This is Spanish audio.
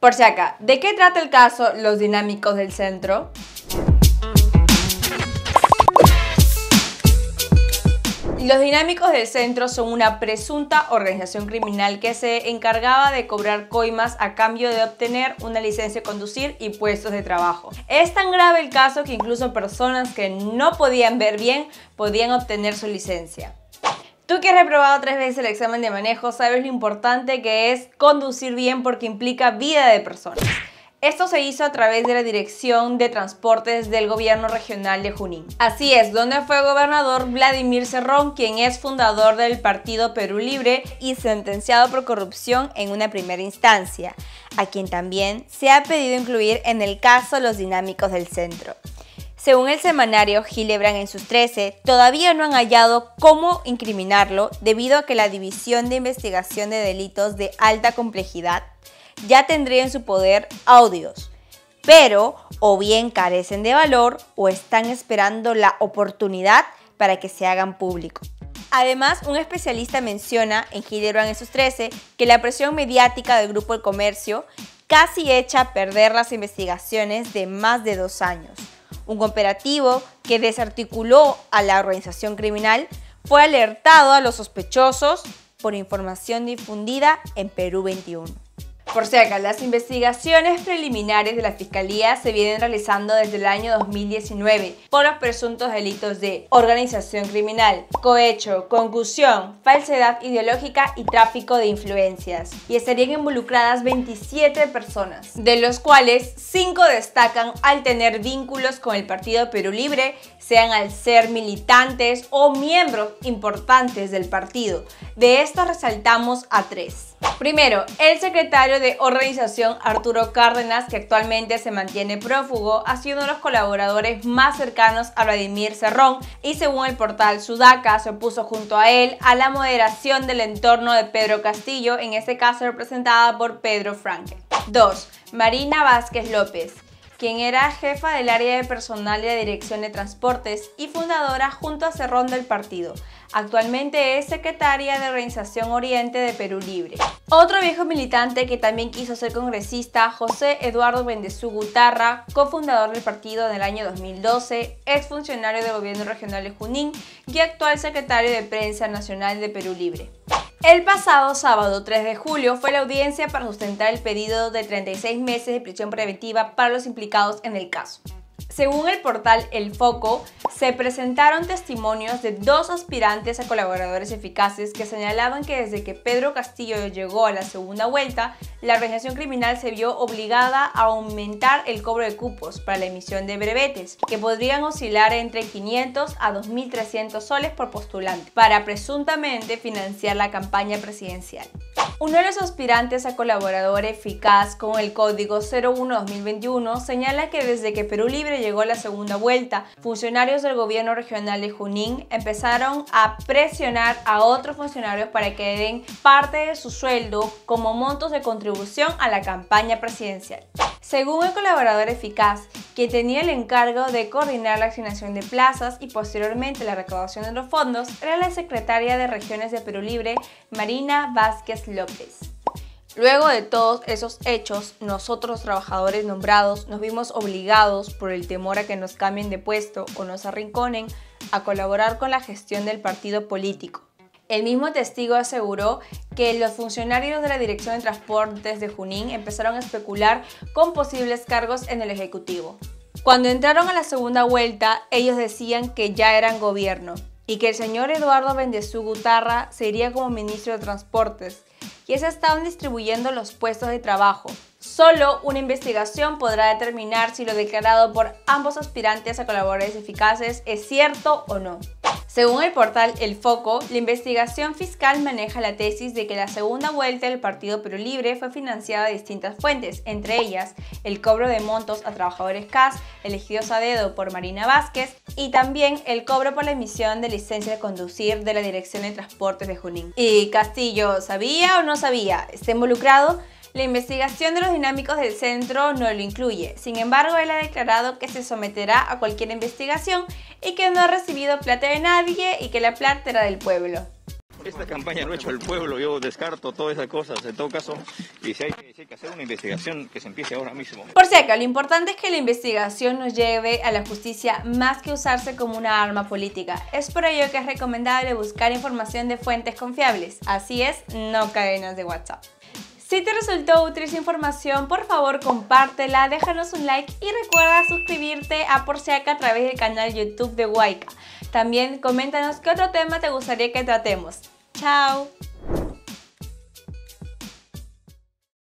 Por si acá, ¿de qué trata el caso Los Dinámicos del Centro? Los dinámicos del centro son una presunta organización criminal que se encargaba de cobrar coimas a cambio de obtener una licencia de conducir y puestos de trabajo. Es tan grave el caso que incluso personas que no podían ver bien podían obtener su licencia. Tú que has reprobado tres veces el examen de manejo sabes lo importante que es conducir bien porque implica vida de personas. Esto se hizo a través de la Dirección de Transportes del Gobierno Regional de Junín. Así es, donde fue gobernador Vladimir Cerrón, quien es fundador del Partido Perú Libre y sentenciado por corrupción en una primera instancia, a quien también se ha pedido incluir en el caso los dinámicos del centro. Según el semanario Gilebran en sus 13, todavía no han hallado cómo incriminarlo debido a que la División de Investigación de Delitos de Alta Complejidad ya tendría en su poder audios, pero o bien carecen de valor o están esperando la oportunidad para que se hagan públicos. Además, un especialista menciona en Hildebrand en sus 13 que la presión mediática del Grupo El Comercio casi echa a perder las investigaciones de más de dos años. Un operativo que desarticuló a la organización criminal fue alertado a los sospechosos por información difundida en Perú 21. Por si las investigaciones preliminares de la Fiscalía se vienen realizando desde el año 2019 por los presuntos delitos de organización criminal, cohecho, concusión, falsedad ideológica y tráfico de influencias. Y estarían involucradas 27 personas, de los cuales 5 destacan al tener vínculos con el Partido Perú Libre, sean al ser militantes o miembros importantes del partido. De estos resaltamos a 3. Primero, el secretario de organización Arturo Cárdenas, que actualmente se mantiene prófugo, ha sido uno de los colaboradores más cercanos a Vladimir Cerrón y según el portal Sudaca se opuso junto a él a la moderación del entorno de Pedro Castillo, en este caso representada por Pedro Frankel. 2. Marina Vázquez López quien era jefa del área de personal de la Dirección de Transportes y fundadora junto a Cerrón del partido. Actualmente es secretaria de Organización Oriente de Perú Libre. Otro viejo militante que también quiso ser congresista, José Eduardo Bendezú Gutarra, cofundador del partido en el año 2012, exfuncionario del gobierno regional de Junín y actual secretario de Prensa Nacional de Perú Libre. El pasado sábado 3 de julio fue la audiencia para sustentar el pedido de 36 meses de prisión preventiva para los implicados en el caso. Según el portal El Foco, se presentaron testimonios de dos aspirantes a colaboradores eficaces que señalaban que desde que Pedro Castillo llegó a la segunda vuelta, la organización criminal se vio obligada a aumentar el cobro de cupos para la emisión de brevetes, que podrían oscilar entre 500 a 2.300 soles por postulante, para presuntamente financiar la campaña presidencial. Uno de los aspirantes a colaborador eficaz con el código 01-2021 señala que desde que Perú Libre llegó a la segunda vuelta, funcionarios del gobierno regional de Junín empezaron a presionar a otros funcionarios para que den parte de su sueldo como montos de contribución a la campaña presidencial. Según el colaborador eficaz, quien tenía el encargo de coordinar la asignación de plazas y posteriormente la recaudación de los fondos, era la secretaria de Regiones de Perú Libre, Marina Vázquez López. Luego de todos esos hechos, nosotros trabajadores nombrados nos vimos obligados por el temor a que nos cambien de puesto o nos arrinconen a colaborar con la gestión del partido político. El mismo testigo aseguró que los funcionarios de la Dirección de Transportes de Junín empezaron a especular con posibles cargos en el Ejecutivo. Cuando entraron a la segunda vuelta, ellos decían que ya eran gobierno y que el señor Eduardo Bendezú Gutarra sería como ministro de Transportes, y se estaban distribuyendo los puestos de trabajo. Solo una investigación podrá determinar si lo declarado por ambos aspirantes a colaboradores eficaces es cierto o no. Según el portal El Foco, la investigación fiscal maneja la tesis de que la segunda vuelta del Partido Perú Libre fue financiada de distintas fuentes, entre ellas el cobro de montos a trabajadores CAS elegidos a dedo por Marina Vázquez y también el cobro por la emisión de licencia de conducir de la Dirección de Transportes de Junín. ¿Y Castillo sabía o no sabía? ¿Está involucrado? La investigación de los dinámicos del centro no lo incluye, sin embargo él ha declarado que se someterá a cualquier investigación y que no ha recibido plata de nadie y que la plata era del pueblo. Esta campaña lo ha hecho el pueblo, yo descarto todas esas cosas, en todo caso, y si hay, si hay que hacer una investigación, que se empiece ahora mismo. Por si acaso, lo importante es que la investigación nos lleve a la justicia más que usarse como una arma política. Es por ello que es recomendable buscar información de fuentes confiables, así es, no cadenas de WhatsApp. Si te resultó útil esa información, por favor compártela, déjanos un like y recuerda suscribirte a Por si acá a través del canal YouTube de Waika. También coméntanos qué otro tema te gustaría que tratemos. ¡Chao!